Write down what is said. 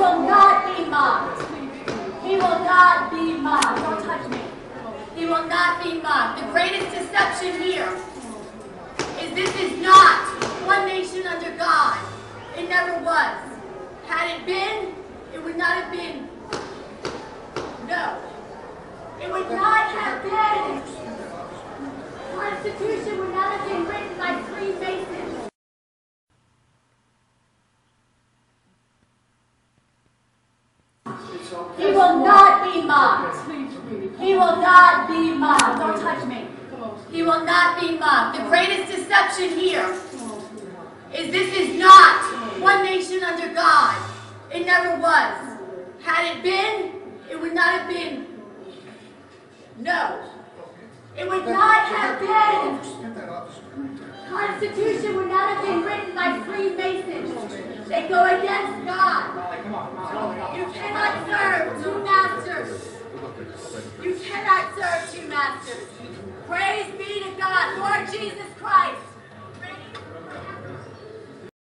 will not be mocked. He will not be mocked. Don't touch me. He will not be mocked. The greatest deception here is this is not one nation under God. It never was. Had it been, it would not have been. No. It would not have been. Our Constitution would not have been written by Freemasons. He will not be mocked. He will not be mocked. Don't touch me. He will not be mocked. The greatest deception here is this is not one nation under God. It never was. Had it been, it would not have been. No. It would not have been. Constitution would not have been written by Freemasons. They go against you cannot serve two masters. You cannot serve two masters. Praise be to God, Lord Jesus Christ.